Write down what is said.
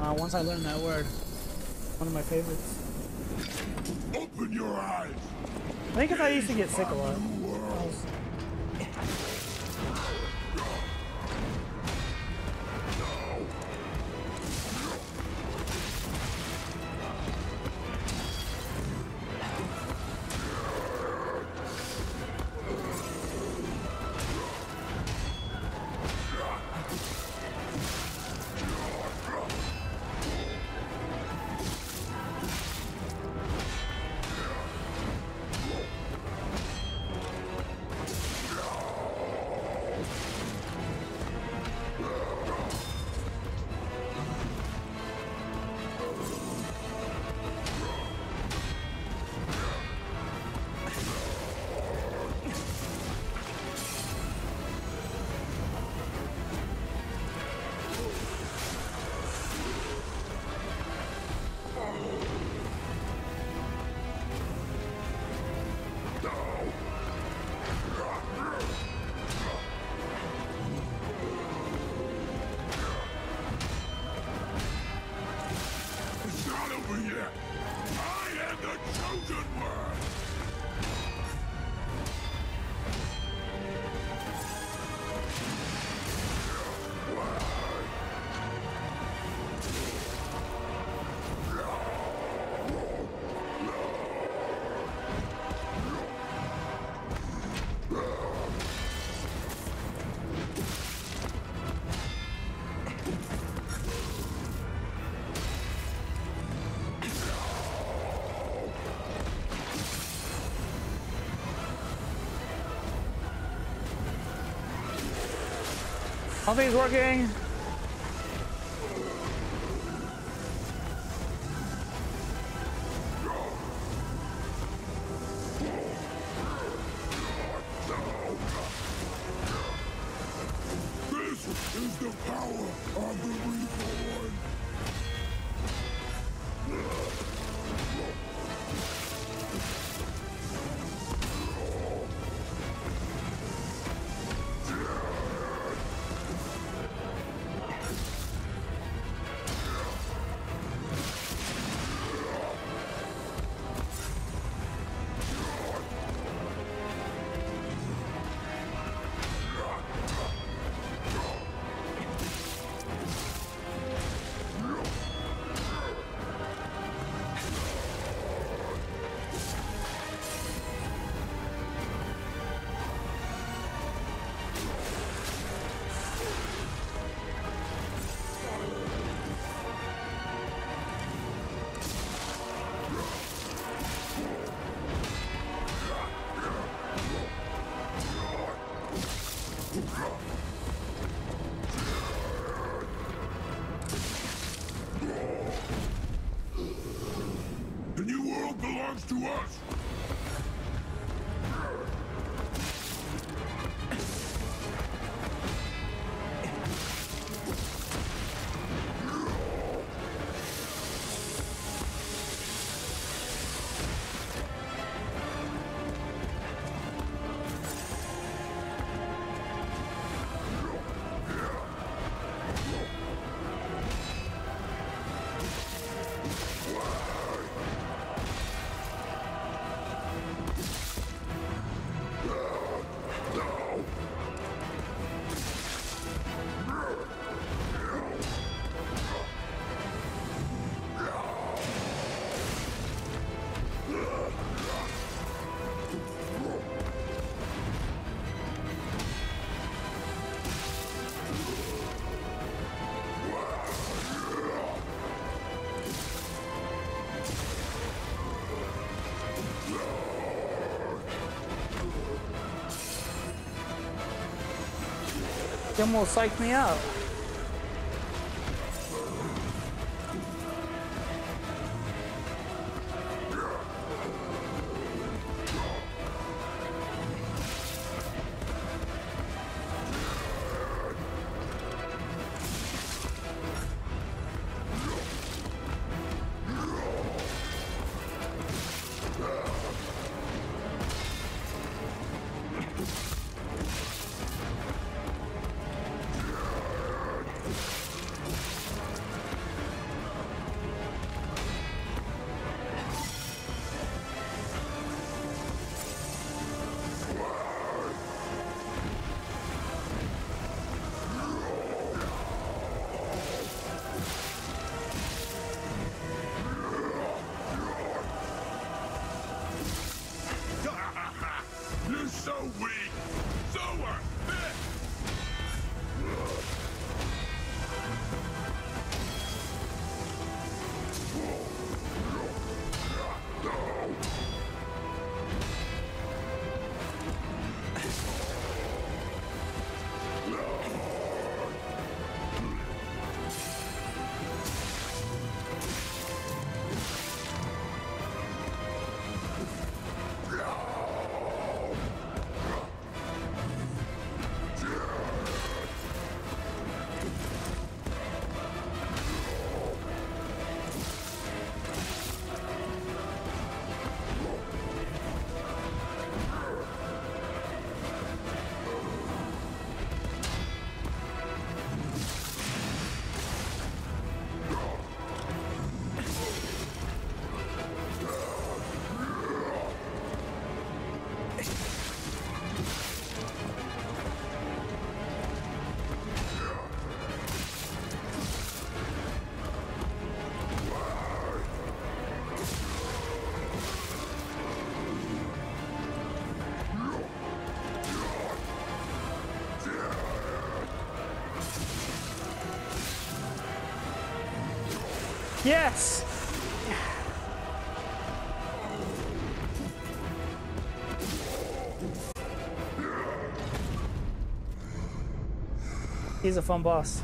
Uh, once I learned that word, one of my favorites. Open your eyes. I think if I used to get sick a lot. I am Something's working. This is the power of the belongs to us. You almost psyched me out. Yes! He's a fun boss.